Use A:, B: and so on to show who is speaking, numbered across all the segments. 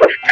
A: much.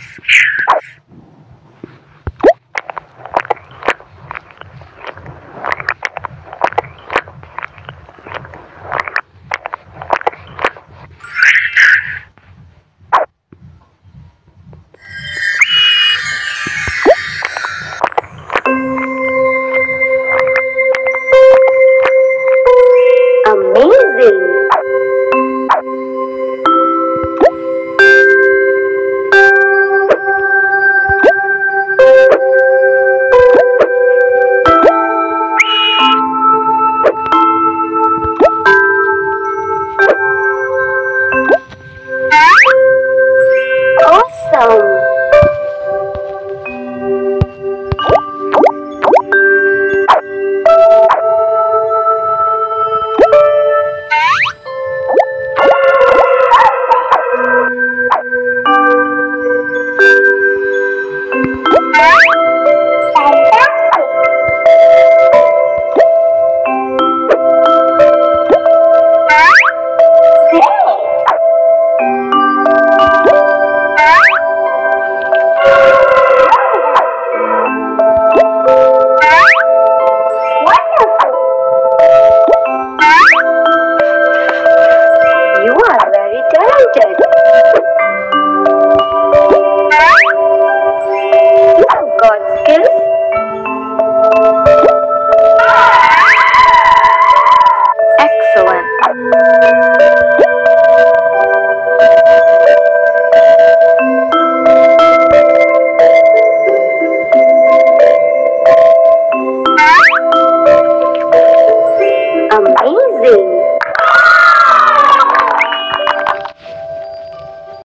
A: Yeah.